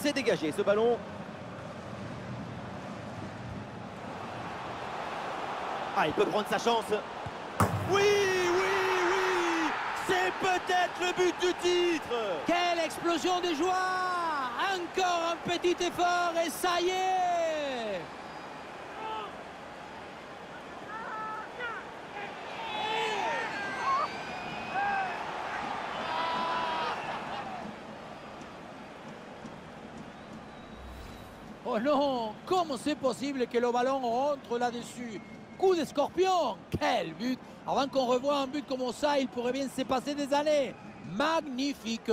C'est dégagé ce ballon. Ah, il peut prendre sa chance. Oui, oui, oui C'est peut-être le but du titre Quelle explosion de joie Encore un petit effort et ça y est Oh non Comment c'est possible que le ballon rentre là-dessus? Coup de scorpion Quel but! Avant qu'on revoie un but comme ça, il pourrait bien se passer des années. Magnifique